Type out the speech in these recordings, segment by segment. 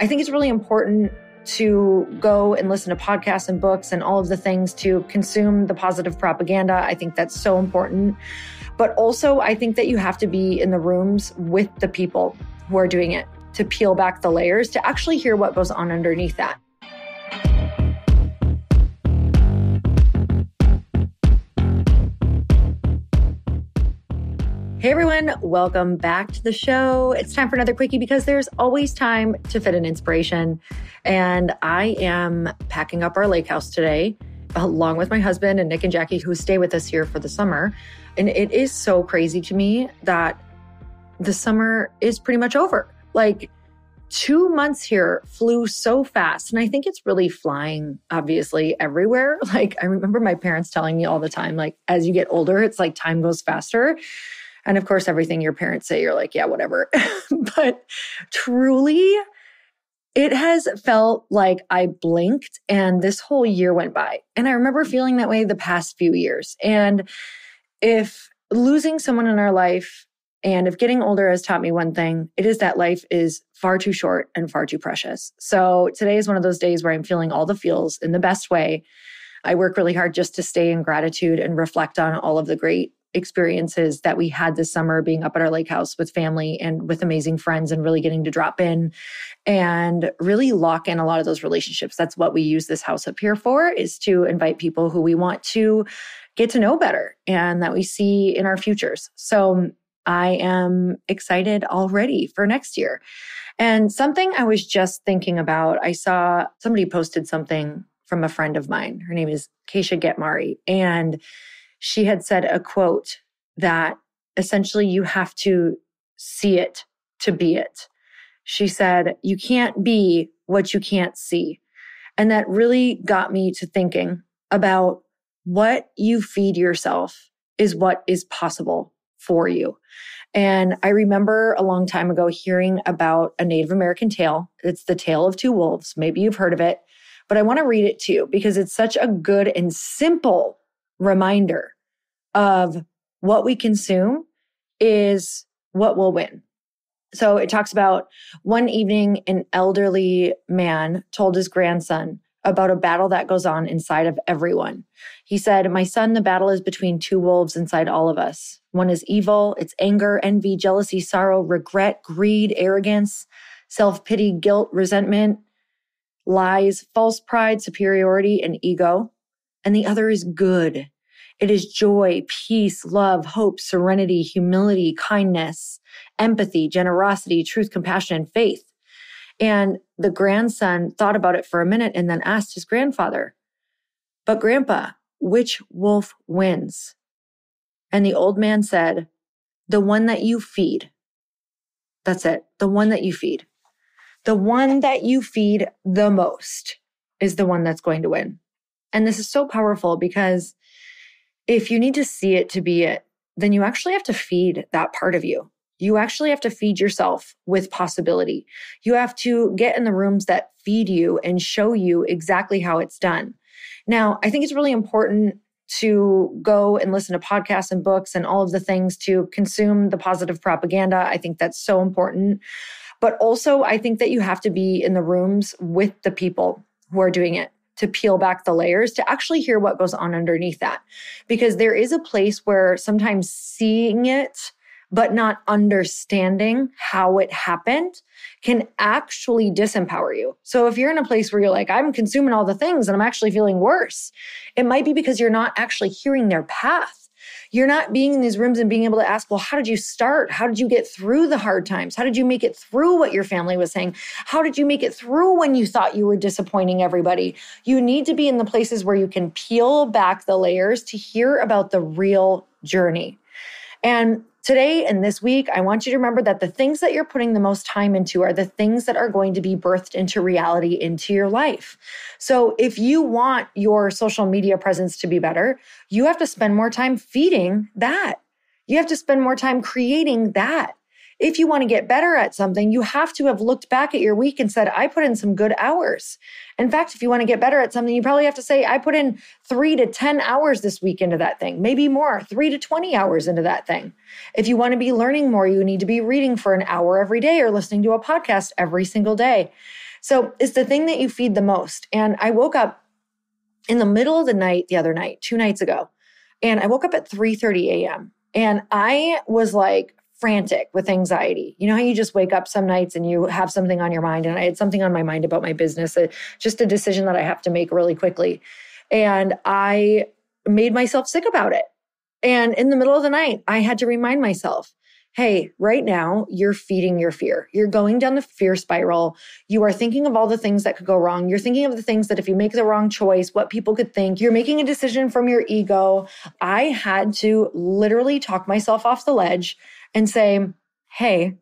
I think it's really important to go and listen to podcasts and books and all of the things to consume the positive propaganda. I think that's so important. But also, I think that you have to be in the rooms with the people who are doing it to peel back the layers to actually hear what goes on underneath that. Hey everyone, welcome back to the show. It's time for another quickie because there's always time to fit an inspiration. And I am packing up our lake house today, along with my husband and Nick and Jackie, who stay with us here for the summer. And it is so crazy to me that the summer is pretty much over. Like, two months here flew so fast. And I think it's really flying, obviously, everywhere. Like, I remember my parents telling me all the time, like, as you get older, it's like time goes faster. And of course, everything your parents say, you're like, yeah, whatever. but truly, it has felt like I blinked and this whole year went by. And I remember mm-hmm. feeling that way the past few years. And if losing someone in our life and if getting older has taught me one thing, it is that life is far too short and far too precious. So today is one of those days where I'm feeling all the feels in the best way. I work really hard just to stay in gratitude and reflect on all of the great experiences that we had this summer being up at our lake house with family and with amazing friends and really getting to drop in and really lock in a lot of those relationships. That's what we use this house up here for is to invite people who we want to get to know better and that we see in our futures. So I am excited already for next year. And something I was just thinking about, I saw somebody posted something from a friend of mine. Her name is Keisha Getmari. And she had said a quote that essentially you have to see it to be it. She said, You can't be what you can't see. And that really got me to thinking about what you feed yourself is what is possible for you. And I remember a long time ago hearing about a Native American tale. It's the tale of two wolves. Maybe you've heard of it, but I want to read it to you because it's such a good and simple reminder of what we consume is what will win. So it talks about one evening, an elderly man told his grandson about a battle that goes on inside of everyone. He said, My son, the battle is between two wolves inside all of us. One is evil, it's anger, envy, jealousy, sorrow, regret, greed, arrogance, self pity, guilt, resentment, lies, false pride, superiority, and ego. And the other is good, it is joy, peace, love, hope, serenity, humility, kindness, empathy, generosity, truth, compassion, and faith. And the grandson thought about it for a minute and then asked his grandfather, But grandpa, which wolf wins? And the old man said, The one that you feed. That's it. The one that you feed. The one that you feed the most is the one that's going to win. And this is so powerful because if you need to see it to be it, then you actually have to feed that part of you. You actually have to feed yourself with possibility. You have to get in the rooms that feed you and show you exactly how it's done. Now, I think it's really important to go and listen to podcasts and books and all of the things to consume the positive propaganda. I think that's so important. But also, I think that you have to be in the rooms with the people who are doing it to peel back the layers to actually hear what goes on underneath that. Because there is a place where sometimes seeing it, but not understanding how it happened can actually disempower you. So if you're in a place where you're like, I'm consuming all the things and I'm actually feeling worse, it might be because you're not actually hearing their path. You're not being in these rooms and being able to ask, well, how did you start? How did you get through the hard times? How did you make it through what your family was saying? How did you make it through when you thought you were disappointing everybody? You need to be in the places where you can peel back the layers to hear about the real journey. And Today and this week, I want you to remember that the things that you're putting the most time into are the things that are going to be birthed into reality into your life. So if you want your social media presence to be better, you have to spend more time feeding that. You have to spend more time creating that. If you want to get better at something, you have to have looked back at your week and said, I put in some good hours. In fact, if you want to get better at something, you probably have to say, I put in three to 10 hours this week into that thing, maybe more, three to 20 hours into that thing. If you want to be learning more, you need to be reading for an hour every day or listening to a podcast every single day. So it's the thing that you feed the most. And I woke up in the middle of the night the other night, two nights ago, and I woke up at 3 30 a.m. And I was like frantic with anxiety. You know how you just wake up some nights and you have something on your mind? And I had something on my mind about my business, uh, just a decision that I have to make really quickly. And I made myself sick about it. And in the middle of the night, I had to remind myself, hey, right now you're feeding your fear. You're going down the fear spiral. You are thinking of all the things that could go wrong. You're thinking of the things that if you make the wrong choice, what people could think. You're making a decision from your ego. I had to literally talk myself off the ledge and say, hey,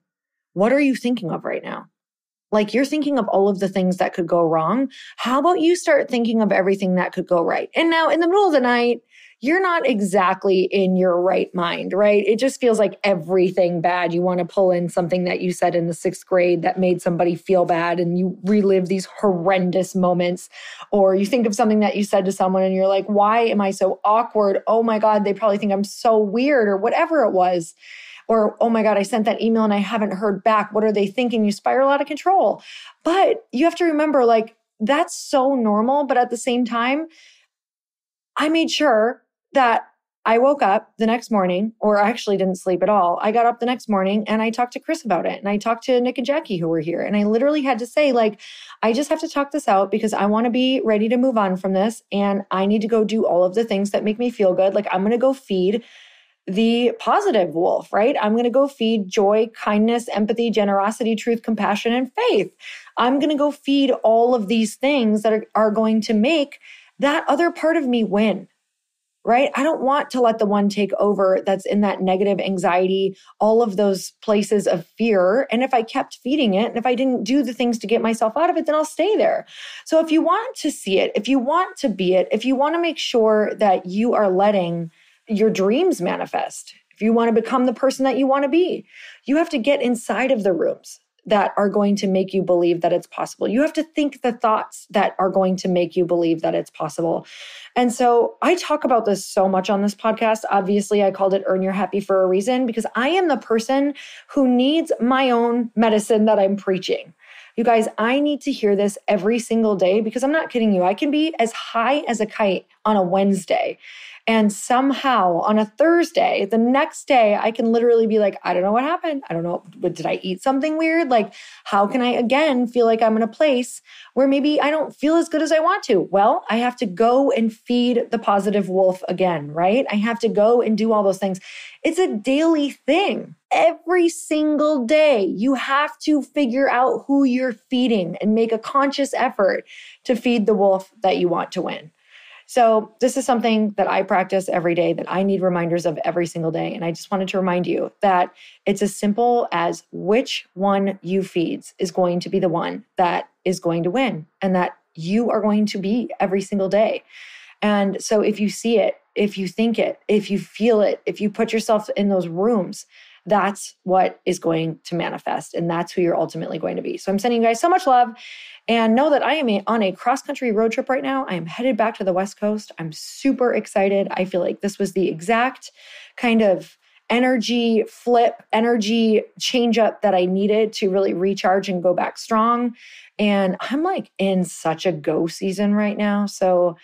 what are you thinking of right now? Like you're thinking of all of the things that could go wrong. How about you start thinking of everything that could go right? And now in the middle of the night, you're not exactly in your right mind, right? It just feels like everything bad. You want to pull in something that you said in the sixth grade that made somebody feel bad and you relive these horrendous moments. Or you think of something that you said to someone and you're like, why am I so awkward? Oh my God, they probably think I'm so weird or whatever it was. Or, oh my God, I sent that email and I haven't heard back. What are they thinking? You spiral out of control. But you have to remember, like, that's so normal. But at the same time, I made sure that I woke up the next morning, or actually didn't sleep at all. I got up the next morning and I talked to Chris about it. And I talked to Nick and Jackie who were here. And I literally had to say, like, I just have to talk this out because I want to be ready to move on from this. And I need to go do all of the things that make me feel good. Like, I'm going to go feed the positive wolf, right? I'm going to go feed joy, kindness, empathy, generosity, truth, compassion, and faith. I'm going to go feed all of these things that are, are going to make that other part of me win right? I don't want to let the one take over that's in that negative anxiety, all of those places of fear. And if I kept feeding it, and if I didn't do the things to get myself out of it, then I'll stay there. So if you want to see it, if you want to be it, if you want to make sure that you are letting your dreams manifest, if you want to become the person that you want to be, you have to get inside of the rooms that are going to make you believe that it's possible. You have to think the thoughts that are going to make you believe that it's possible. And so I talk about this so much on this podcast. Obviously, I called it Earn Your Happy for a reason because I am the person who needs my own medicine that I'm preaching. You guys, I need to hear this every single day because I'm not kidding you. I can be as high as a kite on a Wednesday and somehow on a Thursday, the next day, I can literally be like, I don't know what happened. I don't know. Did I eat something weird? Like, how can I again feel like I'm in a place where maybe I don't feel as good as I want to? Well, I have to go and feed the positive wolf again, right? I have to go and do all those things. It's a daily thing. Every single day, you have to figure out who you're feeding and make a conscious effort to feed the wolf that you want to win. So, this is something that I practice every day that I need reminders of every single day. And I just wanted to remind you that it's as simple as which one you feeds is going to be the one that is going to win and that you are going to be every single day. And so, if you see it, if you think it, if you feel it, if you put yourself in those rooms, that's what is going to manifest. And that's who you're ultimately going to be. So I'm sending you guys so much love and know that I am on a cross country road trip right now. I am headed back to the West Coast. I'm super excited. I feel like this was the exact kind of energy flip, energy change up that I needed to really recharge and go back strong. And I'm like in such a go season right now. So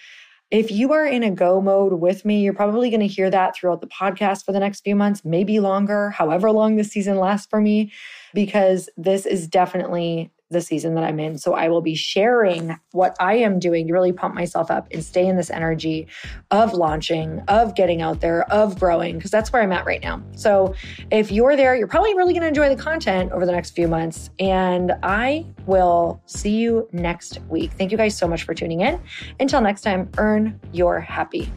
if you are in a go mode with me, you're probably going to hear that throughout the podcast for the next few months, maybe longer, however long the season lasts for me, because this is definitely the season that I'm in. So I will be sharing what I am doing to really pump myself up and stay in this energy of launching, of getting out there, of growing, because that's where I'm at right now. So if you're there, you're probably really going to enjoy the content over the next few months. And I will see you next week. Thank you guys so much for tuning in. Until next time, earn your happy.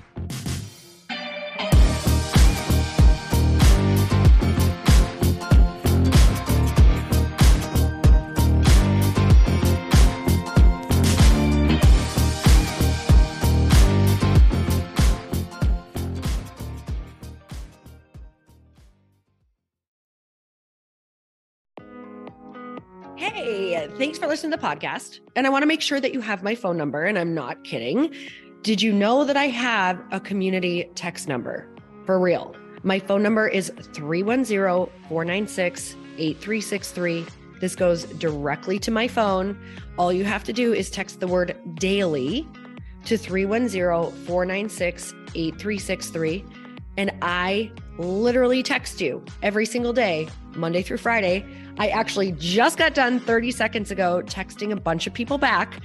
Thanks for listening to the podcast. And I want to make sure that you have my phone number, and I'm not kidding. Did you know that I have a community text number for real? My phone number is 310 496 8363. This goes directly to my phone. All you have to do is text the word daily to 310 496 8363. And I literally text you every single day, Monday through Friday. I actually just got done 30 seconds ago texting a bunch of people back.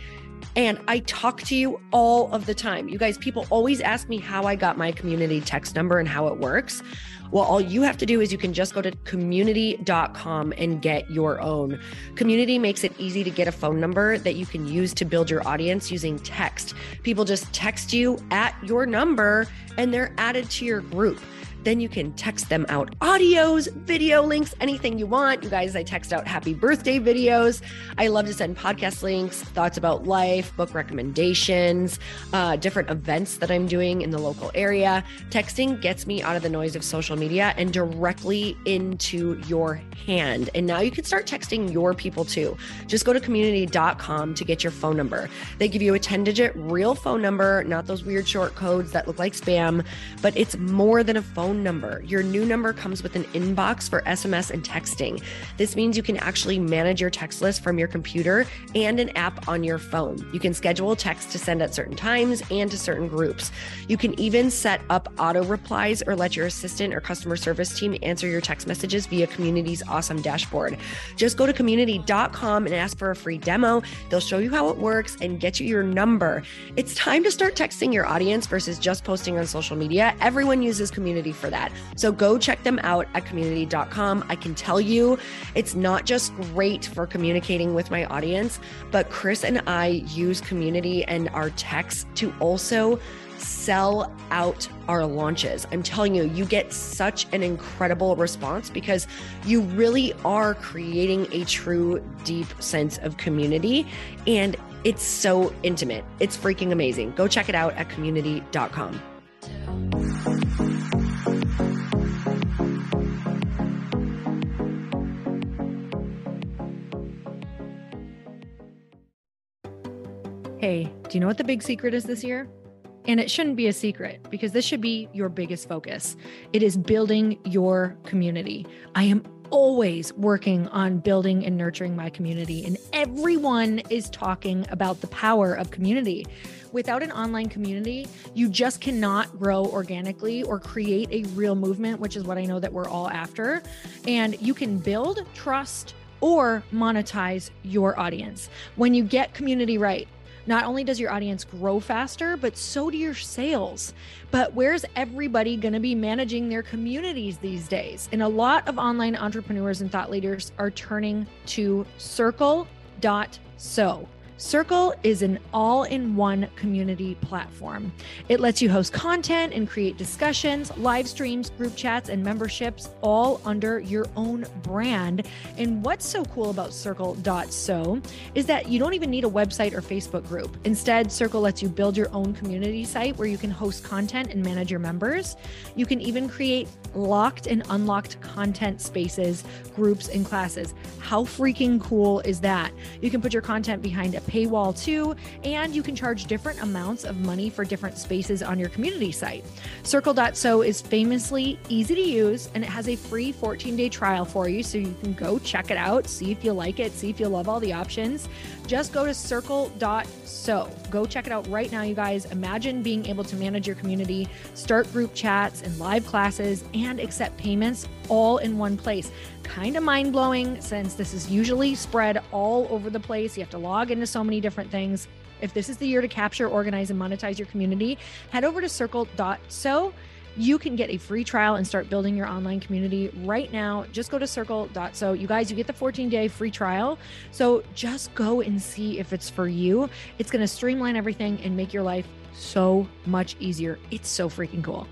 And I talk to you all of the time. You guys, people always ask me how I got my community text number and how it works. Well, all you have to do is you can just go to community.com and get your own. Community makes it easy to get a phone number that you can use to build your audience using text. People just text you at your number and they're added to your group. Then you can text them out audios, video links, anything you want. You guys, I text out happy birthday videos. I love to send podcast links, thoughts about life, book recommendations, uh, different events that I'm doing in the local area. Texting gets me out of the noise of social media and directly into your hand. And now you can start texting your people too. Just go to community.com to get your phone number. They give you a 10 digit real phone number, not those weird short codes that look like spam, but it's more than a phone phone number. Your new number comes with an inbox for SMS and texting. This means you can actually manage your text list from your computer and an app on your phone. You can schedule texts to send at certain times and to certain groups. You can even set up auto replies or let your assistant or customer service team answer your text messages via Community's awesome dashboard. Just go to community.com and ask for a free demo. They'll show you how it works and get you your number. It's time to start texting your audience versus just posting on social media. Everyone uses Community for that. So go check them out at community.com. I can tell you it's not just great for communicating with my audience, but Chris and I use community and our texts to also sell out our launches. I'm telling you, you get such an incredible response because you really are creating a true, deep sense of community. And it's so intimate. It's freaking amazing. Go check it out at community.com. Hey, do you know what the big secret is this year? And it shouldn't be a secret because this should be your biggest focus. It is building your community. I am always working on building and nurturing my community, and everyone is talking about the power of community. Without an online community, you just cannot grow organically or create a real movement, which is what I know that we're all after. And you can build trust or monetize your audience. When you get community right, not only does your audience grow faster, but so do your sales. But where's everybody going to be managing their communities these days? And a lot of online entrepreneurs and thought leaders are turning to circle.so. Circle is an all in one community platform. It lets you host content and create discussions, live streams, group chats, and memberships all under your own brand. And what's so cool about Circle.so is that you don't even need a website or Facebook group. Instead, Circle lets you build your own community site where you can host content and manage your members. You can even create locked and unlocked content spaces, groups, and classes. How freaking cool is that? You can put your content behind a paywall too, and you can charge different amounts of money for different spaces on your community site. Circle.so is famously easy to use and it has a free 14 day trial for you. So you can go check it out, see if you like it, see if you love all the options. Just go to circle.so. Go check it out right now, you guys. Imagine being able to manage your community, start group chats and live classes, and accept payments all in one place. Kind of mind blowing since this is usually spread all over the place. You have to log into so many different things. If this is the year to capture, organize, and monetize your community, head over to circle.so. You can get a free trial and start building your online community right now. Just go to circle.so. You guys, you get the 14 day free trial. So just go and see if it's for you. It's going to streamline everything and make your life so much easier. It's so freaking cool.